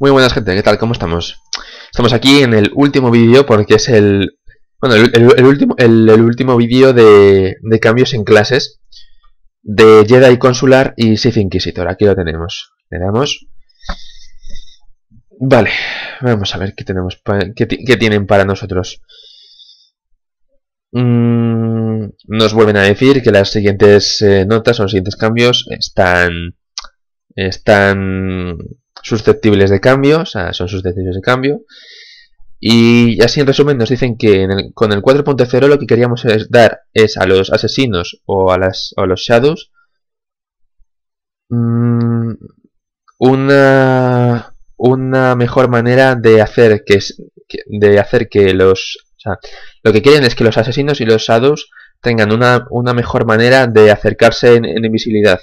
Muy buenas gente, ¿qué tal? ¿Cómo estamos? Estamos aquí en el último vídeo porque es el... Bueno, el, último, el, último vídeo de, cambios en clases de Jedi Consular y Sith Inquisitor. Aquí lo tenemos. Le damos... Vale, vamos a ver qué tenemos, qué, tienen para nosotros. Mm, nos vuelven a decir que las siguientes eh, notas o los siguientes cambios están están susceptibles de cambio, o sea, son susceptibles de cambio. Y así en resumen nos dicen que con el 4.0 lo que queríamos es dar es a los asesinos o a, las, los shadows mm, una, una mejor manera de hacer que, de hacer que los o lo que quieren es que los asesinos y los shadows tengan una, una mejor manera de acercarse en invisibilidad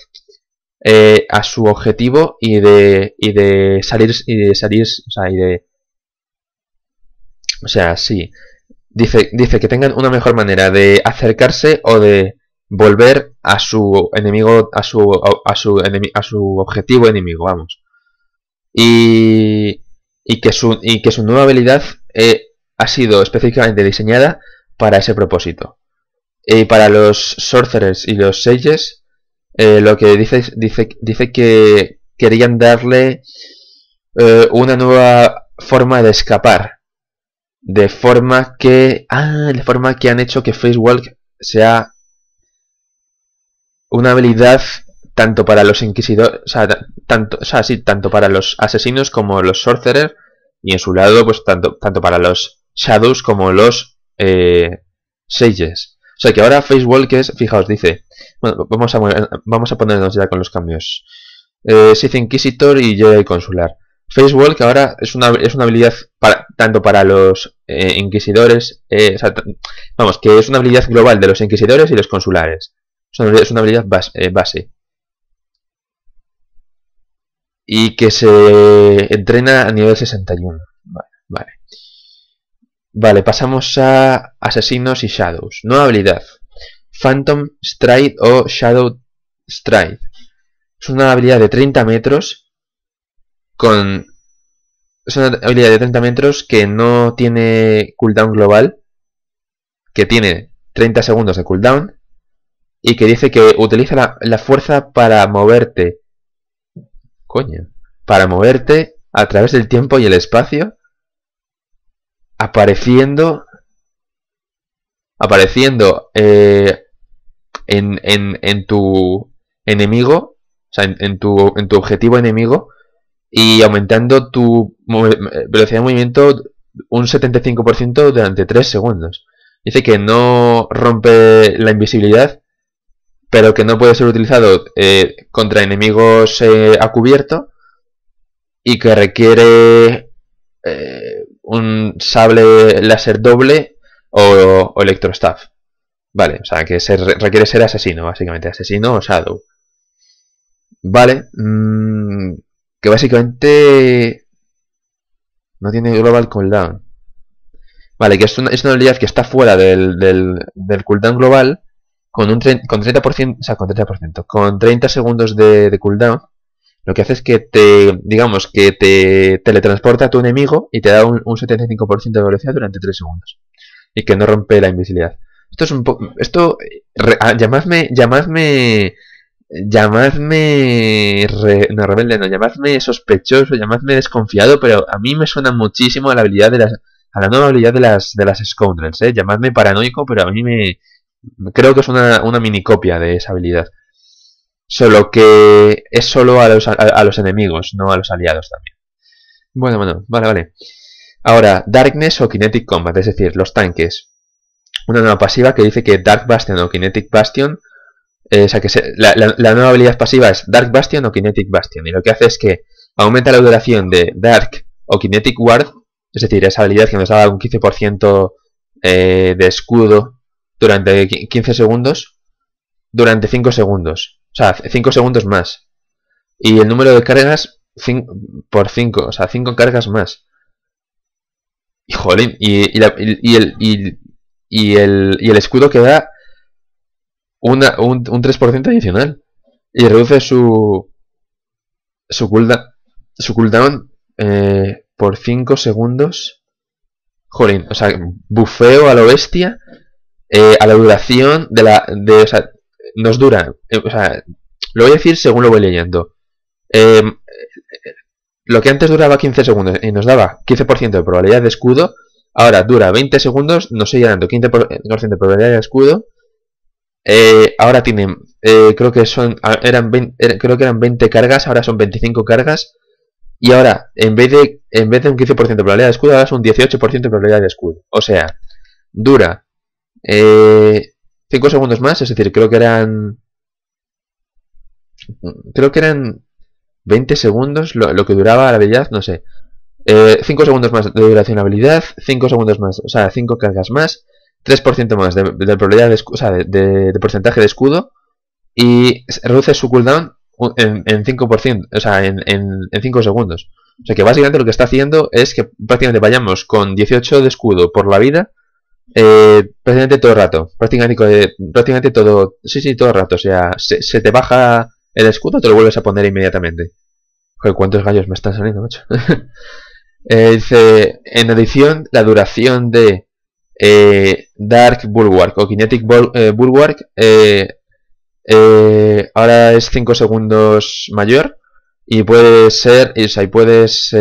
eh, a su objetivo y de, y de salir, y de salir, o sea, y de... O sea, sí. Dice, dice que tengan una mejor manera de acercarse o de volver a su enemigo, a su, a su, a su objetivo enemigo, vamos. Y, y, que, su, y que su nueva habilidad eh, ha sido específicamente diseñada para ese propósito. Y para los sorcerers y los sages eh, lo que dice, dice, dice que querían darle eh, una nueva forma de escapar. De forma que... Ah, de forma que han hecho que Face Walk sea una habilidad tanto para los inquisidores, o sea, tanto, o sea, sí, tanto para los asesinos como los sorcerers y en su lado, pues tanto, tanto para los shadows como los eh, sages. O sea que ahora Facewalk es, fijaos, dice, bueno, vamos a, vamos a ponernos ya con los cambios. Eh, Sith Inquisitor y Jedi Consular. Facewalk ahora es una, es una habilidad tanto para los eh, inquisidores, eh, vamos, que es una habilidad global de los inquisidores y los consulares. Es una, habilidad base, eh, base. Y que se entrena a nivel 61. Vale, vale. Vale, pasamos a asesinos y shadows. Nueva habilidad. Phantom Stride o Shadow Stride. Es una habilidad de 30 metros con... Es una habilidad de 30 metros que no tiene cooldown global. Que tiene 30 segundos de cooldown. Y que dice que utiliza la, la fuerza para moverte. Coño. Para moverte a través del tiempo y el espacio apareciendo apareciendo eh, en, en, en, tu enemigo, o sea, en, tu, en tu objetivo enemigo y aumentando tu velocidad de movimiento un 75% durante 3 segundos. Dice que no rompe la invisibilidad, pero que no puede ser utilizado eh, contra enemigos eh, a cubierto y que requiere un sable láser doble o, o electrostaff. Vale, o sea que se requiere ser asesino, básicamente, asesino o shadow. Vale, mmm, que básicamente no tiene global cooldown. Vale, que es una, es una habilidad que está fuera del, del, cooldown global con un con 30%, o sea, con 30%, con 30 segundos de cooldown lo que hace es que te, digamos, que te teletransporta a tu enemigo y te da un, 75% de velocidad durante 3 segundos. Y que no rompe la invisibilidad. Esto es un poco... Esto... Ah, llamadme... Llamadme... Llamadme... no, rebelde, no. Llamadme sospechoso, llamadme desconfiado, pero a mí me suena muchísimo a la habilidad de las... A la nueva habilidad de las, de las Scoundrels, ¿eh? Llamadme paranoico, pero a mí me... Creo que es una, una mini copia de esa habilidad. Solo que es solo a los, a, los enemigos, no a los aliados también. Bueno, bueno, vale, vale. Ahora, Darkness o Kinetic Combat, es decir, los tanques. Una nueva pasiva que dice que Dark Bastion o Kinetic Bastion, eh, o sea que la, la, nueva habilidad pasiva es Dark Bastion o Kinetic Bastion. Y lo que hace es que aumenta la duración de Dark o Kinetic Ward, es decir, esa habilidad que nos da un 15% eh, de escudo durante 15 segundos, durante 5 segundos. O sea, 5 segundos más. Y el número de cargas por 5. O sea, 5 cargas más. Y jolín. Y, el, y, el, escudo que da una, un, un 3% adicional. Y reduce su, su, cooldown, su cooldown eh, por 5 segundos. Jolín, o sea, bufeo a lo bestia. Eh, a la duración de la. De, nos dura. eh, o sea, lo voy a decir según lo voy leyendo. Eh, lo que antes duraba 15 segundos y nos daba 15% de probabilidad de escudo, ahora dura 20 segundos, nos sigue dando 15% de probabilidad de escudo. Eh, ahora tienen, eh, creo que son, eran 20, era- creo que eran 20 cargas, ahora son 25 cargas. Y ahora, en vez de, en vez de un 15% de probabilidad de escudo, ahora son 18% de probabilidad de escudo. O sea, dura eh, 5 segundos más, es decir, creo que eran, creo que eran 20 segundos lo, que duraba la habilidad, no sé. 5 segundos más de duración la habilidad, 5 segundos más, o sea, 5 cargas más, 3% más de, de probabilidad de, o sea, de, de- de porcentaje de escudo y reduce su cooldown en, en 5%, o sea, en, en, en 5 segundos. O sea que básicamente lo que está haciendo es que prácticamente vayamos con 18 de escudo por la vida eh, prácticamente todo el rato. Prácticamente, prácticamente todo, sí, sí, todo el rato. O sea, se, se te baja el escudo, te lo vuelves a poner inmediatamente. Joder, cuántos gallos me están saliendo, macho. Eh, dice, en adición, la duración de eh, Dark Bulwark o Kinetic Bul- eh, Bulwark eh, eh, ahora es 5 segundos mayor y puede ser, y, o sea, y puedes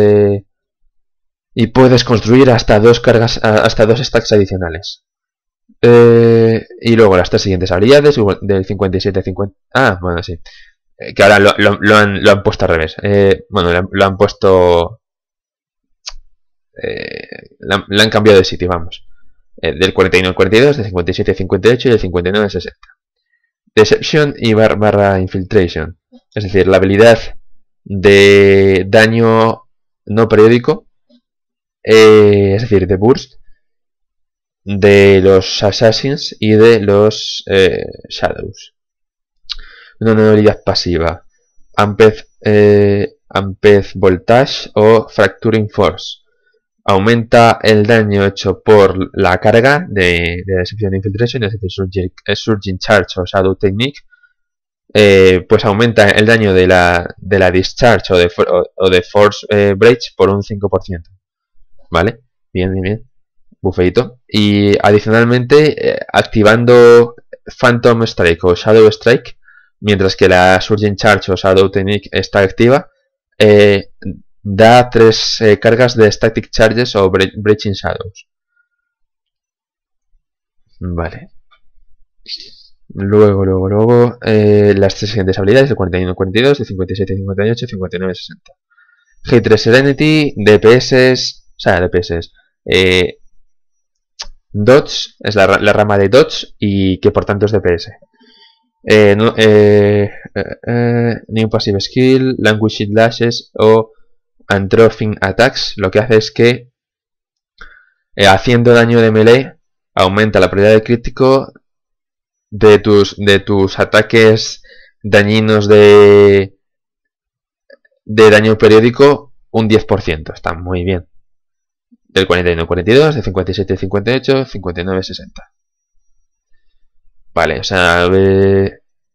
y puedes construir hasta dos cargas, hasta dos stacks adicionales. Eh, y luego las tres siguientes habilidades del 57 50 ah bueno sí. Eh, que ahora lo, han, lo han puesto al revés. Eh, bueno lo han, puesto lo, han, cambiado de sitio vamos. Del 41 al 42 del 57 al 58 y del 59 al 60 Deception y bar- barra Infiltration. Es decir la habilidad de daño no periódico eh, es decir de burst de los assassins y de los eh, shadows. Una habilidad pasiva. Amped, eh, Voltage o Fracturing Force. Aumenta el daño hecho por la carga de, de Deception e Infiltration es decir Surging, Charge o Shadow Technique. Eh, pues aumenta el daño de la, de la Discharge o de, o, de Force Breach por un 5% ¿vale? bien, bien, bien. Bufeito. Y adicionalmente eh, activando Phantom Strike o Shadow Strike mientras que la Surging Charge o Shadow Technique está activa eh, da tres eh, cargas de Static Charges o Bre- Breaching Shadows. Vale. Luego, luego, luego las tres siguientes habilidades de 41 42 de 57 58 59 60 G3 Serenity DPS o sea DPS eh, Dodge es la, ra- la rama de Dodge y que por tanto es DPS. Eh, no- eh, eh, eh, new Passive Skill, Languishing Lashes o Anthroping Attacks lo que hace es que eh, haciendo daño de melee aumenta la probabilidad de crítico de tus, de tus ataques dañinos de, de daño periódico un 10%. Está muy bien del 41 al 42, de 57 al 58, 59 al 60. Vale, o sea,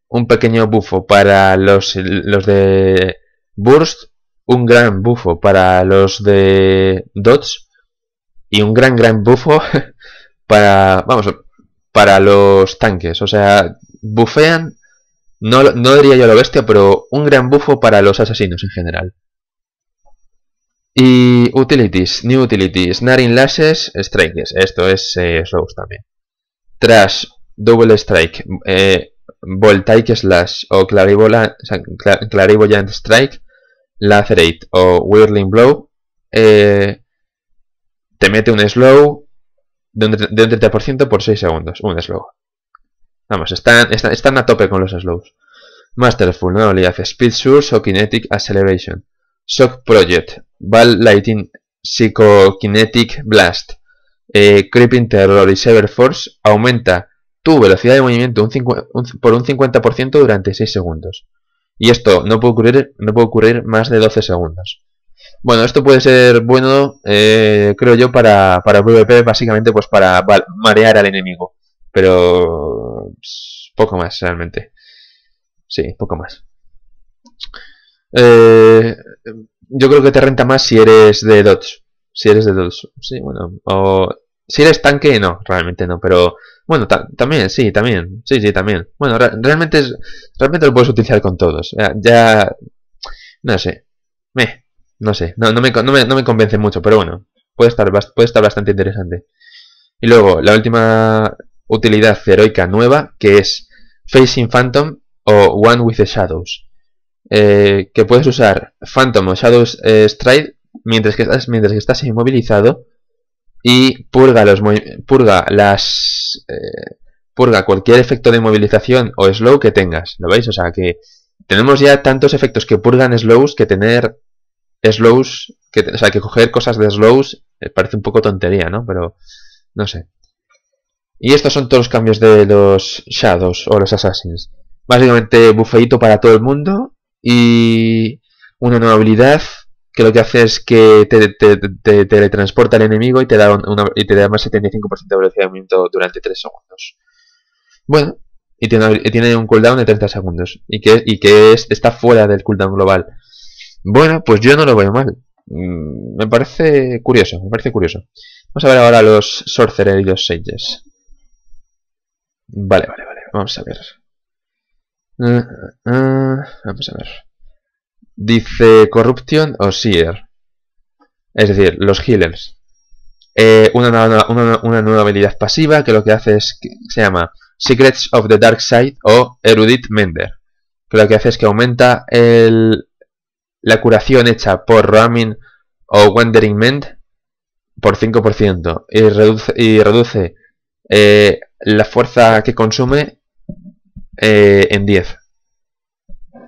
un pequeño bufo para los, los de Burst, un gran bufo para los de Dodge y un gran, gran bufo para, vamos, para los tanques. O sea, bufean, no, no diría yo lo bestia, pero un gran bufo para los asesinos en general. Y utilities, new utilities, Snaring Lashes, Strikes, esto es eh, también. Trash, Double Strike, eh, Voltaic Slash o Clarivola- Clarivoyant Strike, Lacerate o Whirling Blow, eh, te mete un slow de un, de un 30% por 6 segundos, un slow. Vamos, están, están, están a tope con los slows. Masterful, no le hace Speed Source o Kinetic Acceleration. Shock Project, Ball Lighting Psychokinetic Blast, eh, Creeping Terror y Sever Force aumenta tu velocidad de movimiento por un 50% durante 6 segundos. Y esto no puede ocurrir, no puede ocurrir más de 12 segundos. Bueno, esto puede ser bueno, eh, creo yo, para, para PvP, básicamente pues para marear al enemigo. Pero poco más, realmente. Sí, poco más. Eh, yo creo que te renta más si eres de Dodge. Si eres de Dodge. Sí, bueno. O si eres tanque, no, realmente no. Pero bueno, también, sí, también. Sí, sí, también. Bueno, realmente es, realmente lo puedes utilizar con todos. Ya, no sé. Me, no sé. No, no, me, no, me, no me convence mucho, pero bueno. Puede estar, puede estar bastante interesante. Y luego, la última utilidad heroica nueva, que es Facing Phantom o One with the Shadows. Eh, que puedes usar Phantom o Shadows eh, Stride mientras que estás, mientras que estás inmovilizado y purga los purga las eh, purga cualquier efecto de inmovilización o slow que tengas, ¿lo veis? O sea que tenemos ya tantos efectos que purgan slows que tener slows, que, o sea que coger cosas de slows parece un poco tontería, ¿no? Pero no sé. Y estos son todos los cambios de los Shadows o los Assassins. Básicamente bufeito para todo el mundo y una nueva habilidad que lo que hace es que te, teletransporta al enemigo y te da, y te da más 75% de velocidad de movimiento durante 3 segundos. Bueno, y tiene, tiene, un cooldown de 30 segundos y que, y que está fuera del cooldown global. Bueno, pues yo no lo veo mal. Mm, me parece curioso, me parece curioso. Vamos a ver ahora los Sorcerer y los Sages. Vale, vale, vale. Vamos a ver. Uh, uh, vamos a ver. Dice Corruption o Seer. Es decir, los healers. Eh, una, nueva habilidad pasiva que lo que hace es que se llama Secrets of the Dark Side o Erudite Mender. Que lo que hace es que aumenta el, la curación hecha por Ramin o Wandering Mend por 5% y reduce, y reduce eh, la fuerza que consume eh, en 10.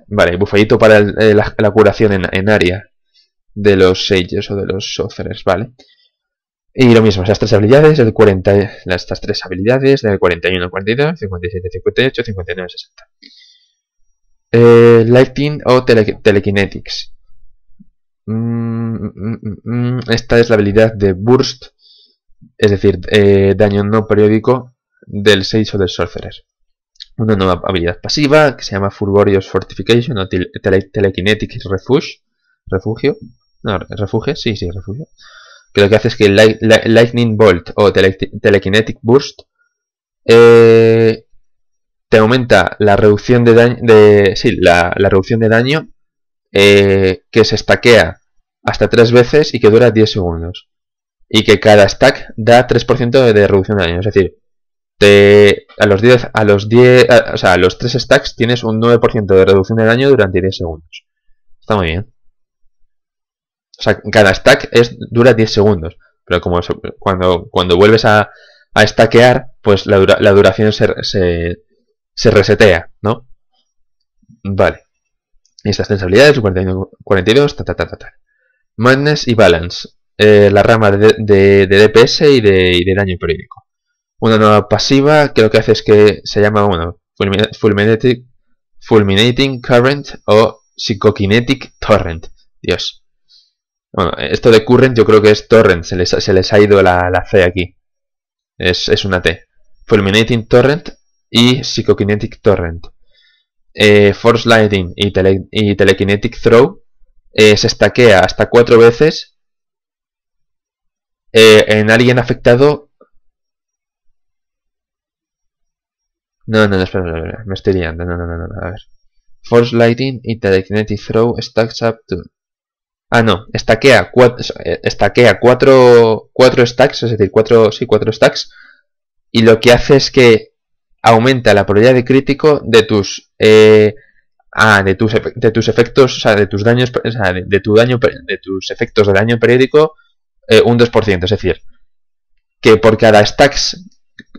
Vale, bufadito para eh, la, curación en, área de los Sages o de los Sorcerers, vale. Y lo mismo, estas tres habilidades, el 40, estas tres habilidades, del 41 al 42, 57, 58, 59, 60. Eh, Lighting o Telekinetics. Mm, mm, mm, esta es la habilidad de Burst, es decir, eh, daño no periódico del Sage o del Sorcerer. Una nueva habilidad pasiva que se llama Furgorious Fortification o Telekinetic Refuge. Refugio. No, refugio, sí, sí, refugio. Que lo que hace es que Lightning Bolt o Telekinetic Burst eh, te aumenta la reducción de daño, de, sí, la, reducción de daño eh, que se estaquea hasta 3 veces y que dura 10 segundos. Y que cada stack da 3% de reducción de daño. Es decir, te, a los 10, a los 10, o sea, a los 3 stacks tienes un 9% de reducción de daño durante 10 segundos. Está muy bien. O sea, cada stack es, dura 10 segundos. Pero como cuando, cuando vuelves a, a stackear, pues la, la duración se, se, se, resetea, ¿no? Vale. Y estas tres habilidades, 42, ta, ta, ta, ta, Madness y Balance. Eh, la rama de, de, de DPS y de, y de daño periódico una nueva pasiva que lo que hace es que se llama bueno, Fulminating, Fulminating Current o Psychokinetic Torrent. Dios. Bueno, esto de Current yo creo que es Torrent, se les, se les ha ido la, la C aquí. Es, es, una T. Fulminating Torrent y Psychokinetic Torrent. Eh, Force Lighting y, y Telekinetic Throw eh, se estaquea hasta cuatro veces eh, en alguien afectado No, no, no, espera, espera, me estoy liando. No, no, no, no, a ver. Force Lighting y Telekinetic Throw stacks up to... Ah, no, estaquea cuatro, eh, estaquea cuatro, cuatro stacks, es decir, cuatro, sí, cuatro stacks. Y lo que hace es que aumenta la probabilidad de crítico de tus... Eh, ah, de tus, de tus efectos, o sea, de tus daños, o sea, de, tu daño, de tus efectos de daño periódico eh, un 2%, es decir, que por cada stacks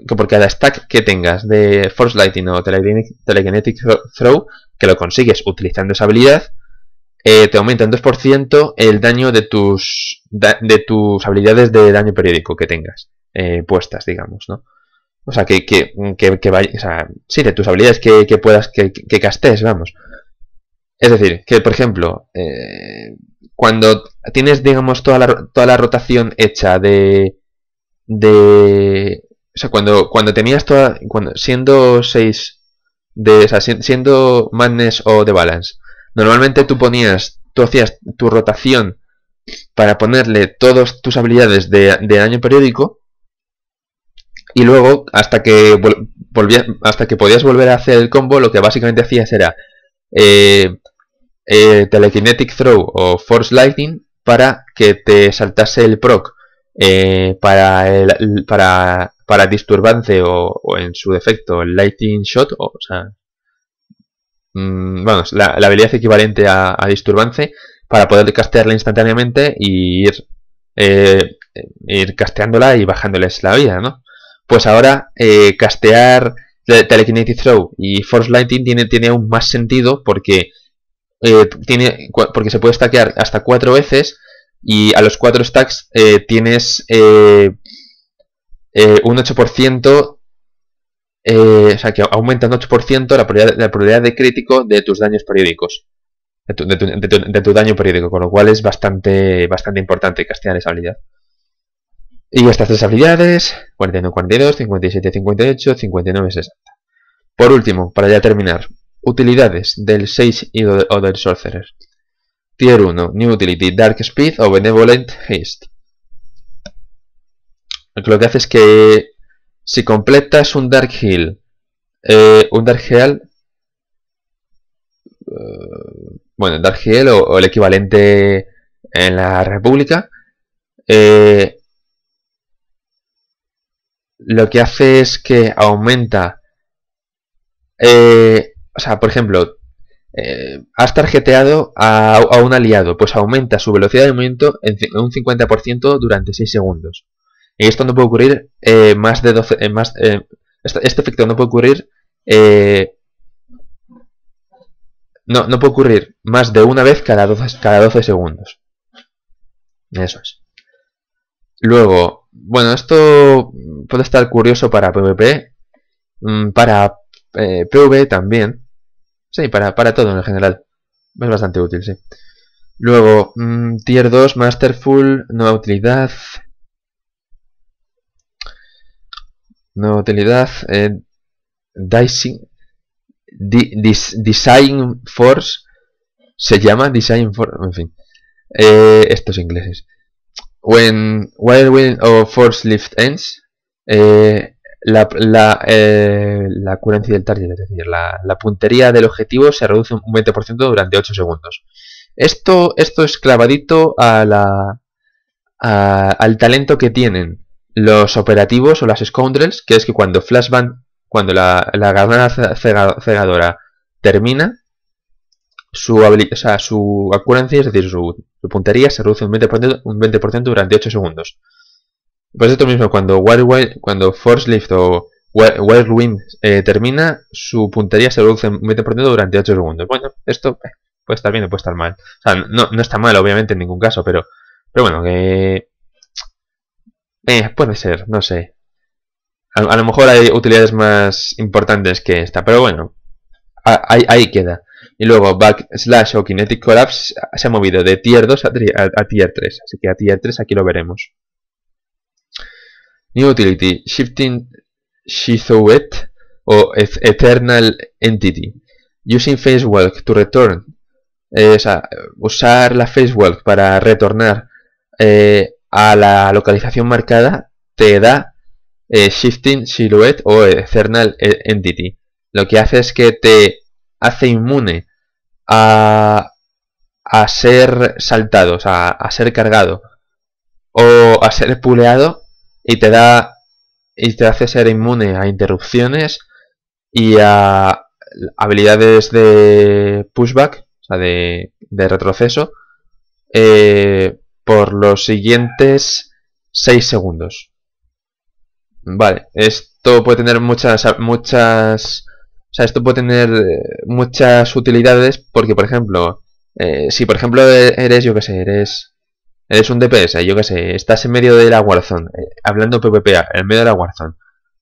que por cada stack que tengas de Force Lighting o Telekinetic Throw, que lo consigues utilizando esa habilidad, eh, te aumenta en 2% el daño de tus, de tus habilidades de daño periódico que tengas eh, puestas, digamos, ¿no? O sea, que, que, que, vaya, o sea, sí, de tus habilidades que, que puedas, que, que castes, vamos. Es decir, que por ejemplo, eh, cuando tienes, digamos, toda la, toda la rotación hecha de, o sea, cuando, cuando tenías toda. Cuando, siendo 6 de. O sea, siendo Madness o de Balance. Normalmente tú ponías tú hacías tu rotación para ponerle todas tus habilidades de, de daño periódico y luego hasta que hasta que podías volver a hacer el combo lo que básicamente hacías era eh, eh, Telekinetic Throw o Force Lightning para que te saltase el proc eh, para, el, para, para Disturbance o, en su defecto el Lightning Shot, o, sea, vamos, la, habilidad equivalente a, Disturbance para poder castearla instantáneamente y ir, eh, ir casteándola y bajándoles la vida, ¿no? Pues ahora eh, castear Telekinetic Throw y Force Lightning tiene, tiene aún más sentido porque eh, tiene porque se puede stackear hasta cuatro veces y a los cuatro stacks eh, tienes eh, un 8%, o sea que aumenta un 8% la probabilidad, la probabilidad, de crítico de tus daños periódicos. De tu, de, tu, daño periódico, con lo cual es bastante, bastante importante castear esa habilidad. Y estas tres habilidades, 41, 42, 57, 58, 59, 60. Por último, para ya terminar, utilidades del 6 y o del Sorcerer. Tier 1, New Utility, Dark Speed o Benevolent Haste. Lo que hace es que si completas un Dark Heal, eh, un Dark Heal, uh, bueno, Dark Heal o, el equivalente en la República, eh, lo que hace es que aumenta eh, o sea, por ejemplo, eh, has tarjeteado a, un aliado, pues aumenta su velocidad de movimiento en, un 50% durante 6 segundos. Y esto no puede ocurrir eh, más de 12... Eh, más, este, este, efecto no puede ocurrir... no, no puede ocurrir más de una vez cada 12, cada 12 segundos. Eso es. Luego, bueno, esto puede estar curioso para PvP. Mm, para PvE también. Sí, para, para todo en general. Es bastante útil, sí. Luego, mm, Tier 2, Masterful, nueva utilidad. Nueva utilidad. Eh, Design Force. Se llama Design Force. En fin. Eh, estos ingleses. When Wild or Force Lift Ends. Eh, la, la, eh, la del target, es decir, la, la, puntería del objetivo se reduce un 20% durante 8 segundos. Esto, esto es clavadito a la, al talento que tienen los operativos o las scoundrels, que es que cuando flashbang, cuando la, la granada cegadora termina, su, o sea, su accuracy, es decir, su, puntería se reduce un 20%, un 20 durante 8 segundos. Pues esto mismo, cuando, Wild, cuando Force Lift o Whirlwind eh, termina, su puntería se reduce un 20% durante 8 segundos. Bueno, esto eh, puede estar bien o puede estar mal. O sea, no, no está mal, obviamente, en ningún caso, pero, pero bueno, que... Eh, puede ser, no sé. A, lo mejor hay utilidades más importantes que esta, pero bueno, ahí, queda. Y luego Backslash o Kinetic Collapse se ha movido de Tier 2 a, a Tier 3, así que a Tier 3 aquí lo veremos. New Utility, Shifting Shizouet o Eternal Entity. Using Facewalk to return. Eh, o sea, usar la Facewalk para retornar eh, a la localización marcada te da eh, Shifting Silhouette o Eternal Entity. Lo que hace es que te hace inmune a, a ser saltado, o sea, a ser cargado o a ser puleado y te da y te hace ser inmune a interrupciones y a habilidades de pushback, o sea, de, de retroceso, eh, por los siguientes 6 segundos. Vale, esto puede tener muchas, muchas, o sea, esto puede tener eh, muchas utilidades porque, por ejemplo, eh, si por ejemplo eres, yo que sé, eres Eres un DPS, yo qué sé, estás en medio de la Warzone, eh, hablando PvP, en medio de la Warzone,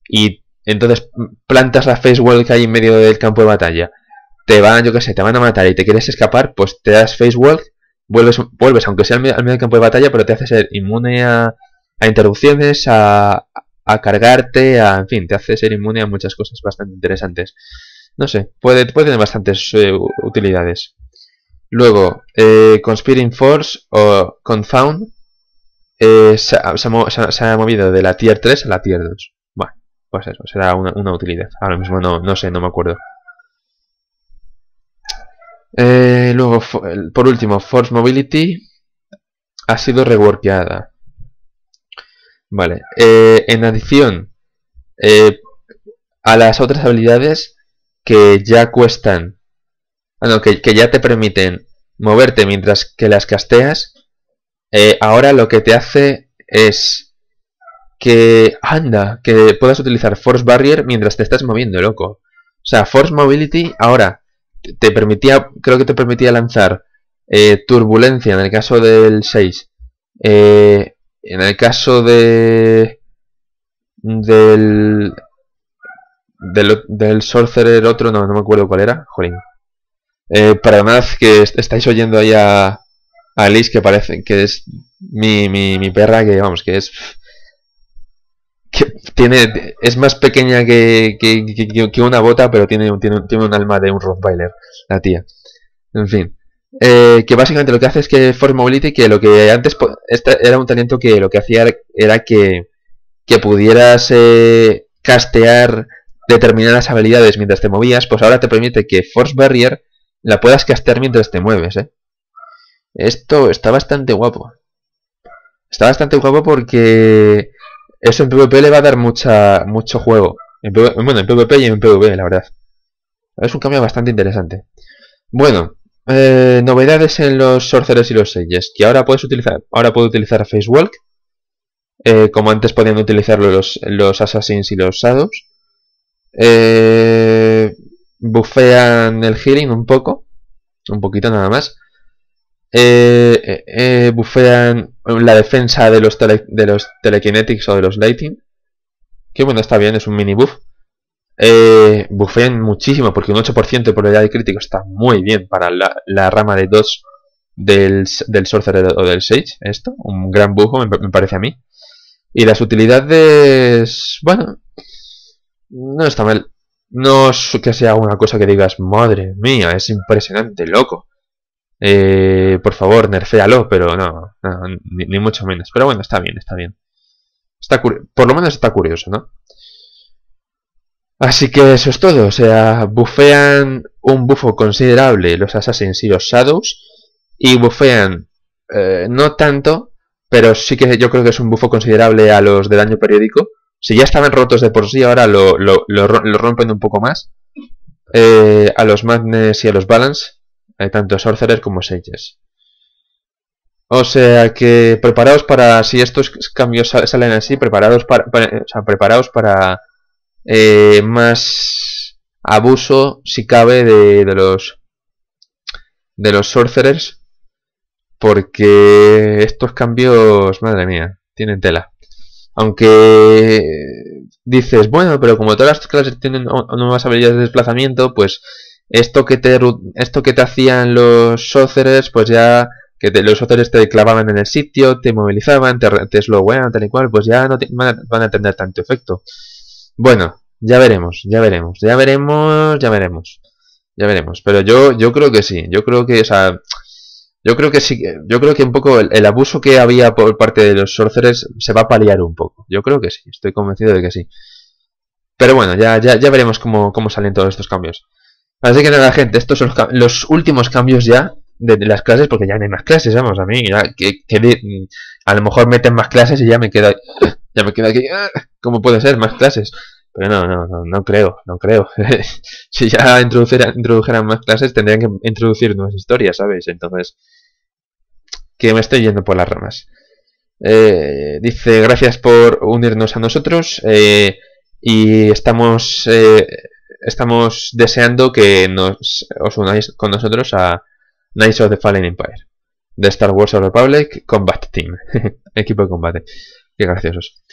y entonces plantas la face wall que hay en medio del campo de batalla, te van, yo qué sé, te van a matar y te quieres escapar, pues te das face wall, vuelves, vuelves aunque sea al medio, campo de batalla, pero te hace ser inmune a, interrupciones, a, a cargarte, a, en fin, te hace ser inmune a muchas cosas bastante interesantes. No sé, puede, puede tener bastantes eh, utilidades. Luego, eh, Conspiring Force o Confound eh, se, ha, movido de la tier 3 a la tier 2. Bueno, pues eso, será una, utilidad. Ahora mismo no, no sé, no me acuerdo. Eh, luego, por último, Force Mobility ha sido reworkeada. Vale, eh, en adición a las otras habilidades que ya cuestan, bueno, que, que ya te permiten moverte mientras que las casteas, eh, ahora lo que te hace es que, anda, que puedas utilizar Force Barrier mientras te estás moviendo, loco. O sea, Force Mobility ahora te permitía, creo que te permitía lanzar eh, Turbulencia en el caso del 6. Eh, en el caso de... Del... Del, del Sorcerer otro, no, no me acuerdo cuál era. Jolín. Eh, nada que estáis oyendo ahí a, a Liz, que parece que es mi, mi, mi perra, que vamos, que es que tiene es más pequeña que, que, que, una bota, pero tiene, tiene, tiene un alma de un Rottweiler, la tía. En fin. Eh, que básicamente lo que hace es que Force Mobility, que lo que antes este era un talento que lo que hacía era que, que pudieras eh, castear determinadas habilidades mientras te movías, pues ahora te permite que Force Barrier la puedas castear mientras te mueves, ¿eh? Esto está bastante guapo. Está bastante guapo porque eso en PvP le va a dar mucha, mucho juego. bueno, en PvP y en PvP, la verdad. Es un cambio bastante interesante. Bueno, eh, novedades en los Sorcerers y los Sages. Que ahora puedes utilizar, ahora puedo utilizar Face Walk. Eh, como antes podían utilizarlo los, los Assassins y los Shadows. Eh, bufean el healing un poco, un poquito nada más. Eh, bufean la defensa de los, de los telekinetics o de los lighting. Que bueno, está bien, es un mini buff. Eh, bufean muchísimo porque un 8% de probabilidad de crítico está muy bien para la, rama de 2 del, del Sorcerer o del Sage. Esto, un gran buff me parece a mí. Y las utilidades, bueno, no está mal. No es que sea una cosa que digas, madre mía, es impresionante, loco. Eh, por favor, nerféalo, pero no, ni, mucho menos. Pero bueno, está bien, está bien. Está por lo menos está curioso, ¿no? Así que eso es todo. O sea, bufean un bufo considerable los Assassins y los Shadows. Y bufean eh, no tanto, pero sí que yo creo que es un bufo considerable a los de daño periódico. Si ya estaban rotos de por sí, ahora lo, rompen un poco más. Eh, a los Madness y a los Balance, eh, tanto Sorcerer como Sages. O sea que preparaos para, si estos cambios salen así, preparados para, preparaos para eh, más abuso, si cabe, de, de, los de los Sorcerers. Porque estos cambios, madre mía, tienen tela. Aunque dices, bueno, pero como todas las clases tienen nuevas habilidades de desplazamiento, pues esto que te, esto que te hacían los sorcerers, pues ya que los sorcerers te clavaban en el sitio, te movilizaban, te, te slowean, tal y cual, pues ya no van, a, tener tanto efecto. Bueno, ya veremos, ya veremos, ya veremos, ya veremos, ya veremos. Pero yo, yo creo que sí, yo creo que, o sea, yo creo que sí, yo creo que un poco el, abuso que había por parte de los sorcerers se va a paliar un poco. Yo creo que sí, estoy convencido de que sí. Pero bueno, ya, ya, ya veremos cómo, cómo salen todos estos cambios. Así que nada, gente, estos son los, últimos cambios ya de, las clases, porque ya no hay más clases, vamos, a mí, que, a lo mejor meten más clases y ya me queda, ya me queda aquí, ah, ¿cómo puede ser? Más clases. Pero no, no, no, no creo, no creo. si ya introdujeran, más clases, tendrían que introducir nuevas historias, ¿sabes? Entonces, que me estoy yendo por las ramas. Eh, dice, gracias por unirnos a nosotros eh, y estamos, eh, estamos deseando que nos, os unáis con nosotros a Knights of the Fallen Empire de Star Wars Republic Combat Team, equipo de combate. Qué graciosos.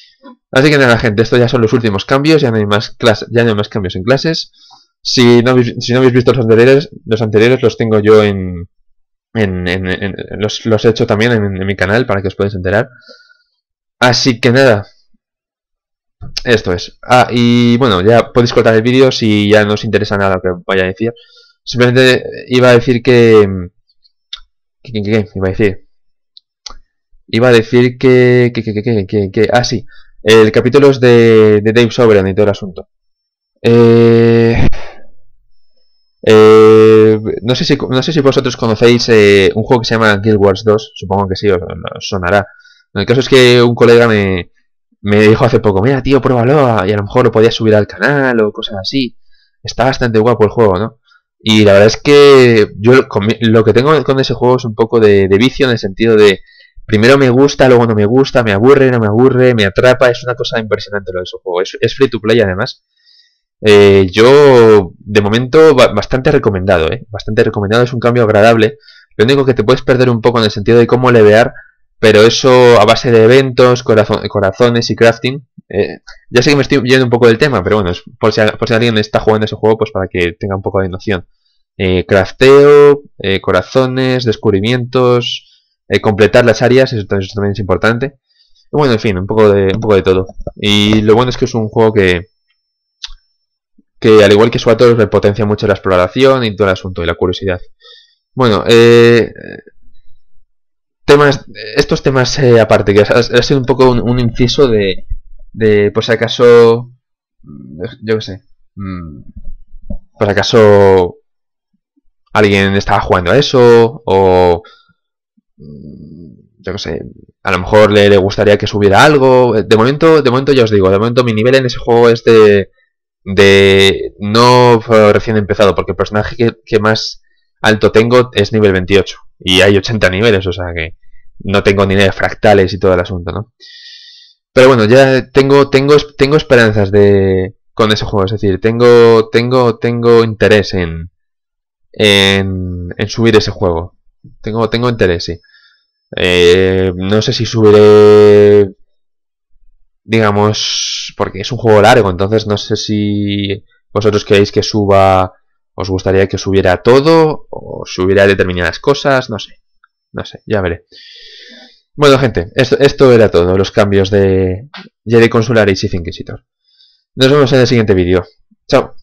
Así que nada, gente, estos ya son los últimos cambios, ya no hay más, clases, ya no hay más cambios en clases. Si no, si no habéis visto los anteriores, los anteriores los tengo yo en... en, en, los, los, he hecho también en, mi canal para que os podáis enterar. Así que nada. Esto es. Ah, y bueno, ya podéis cortar el vídeo si ya no os interesa nada lo que vaya a decir. Simplemente iba a decir que ¿Qué, qué, iba a decir? Iba a decir que... que, que, que, que, que ah, sí. El capítulo es de, de Dave Sovereign y todo el asunto. Eh, eh, no, sé si, no sé si vosotros conocéis eh, un juego que se llama Guild Wars 2. Supongo que sí, os sonará. El caso es que un colega me, me dijo hace poco, mira tío, pruébalo y a lo mejor lo podías subir al canal o cosas así. Está bastante guapo el juego, ¿no? Y la verdad es que yo lo que tengo con ese juego es un poco de, vicio en el sentido de primero me gusta, luego no me gusta, me aburre, no me aburre, me atrapa, es una cosa impresionante lo de ese juego. Es, free to play además. Eh, yo, de momento, bastante recomendado, ¿eh? Bastante recomendado, es un cambio agradable. Lo único que te puedes perder un poco en el sentido de cómo levear pero eso a base de eventos, corazones y crafting. Eh, ya sé que me estoy yendo un poco del tema, pero bueno, es por, si, alguien está jugando ese juego, pues para que tenga un poco de noción. Eh, crafteo, eh, corazones, descubrimientos, completar las áreas, eso, también es importante. Bueno, en fin, un poco, de, un poco de todo. Y lo bueno es que es un juego que, que al igual que Swators, repotencia mucho la exploración y todo el asunto y la curiosidad. Bueno, eh, temas, estos temas eh, aparte, que ha, sido un poco un, inciso de, de, por si acaso, mm, yo qué sé, mm, por si acaso alguien estaba jugando a eso, o mm, yo qué sé, a lo mejor le, gustaría que subiera algo. De momento, de momento ya os digo, de momento mi nivel en ese juego es de, de no recién empezado, porque el personaje que más alto tengo es nivel 28 y hay 80 niveles, o sea que no tengo ni de fractales y todo el asunto, ¿no? Pero bueno, ya tengo, tengo, tengo esperanzas de con ese juego, es decir, tengo, tengo, tengo interés en, en, en subir ese juego. Tengo, tengo interés, sí. Eh, no sé si subiré, digamos, porque es un juego largo, entonces no sé si vosotros queréis que suba, os gustaría que subiera todo o subiera determinadas cosas, no sé, no sé, ya veré. Bueno, gente, esto, era todo, los cambios de Jedi Consular y Sith Inquisitor. Nos vemos en el siguiente vídeo. Chao.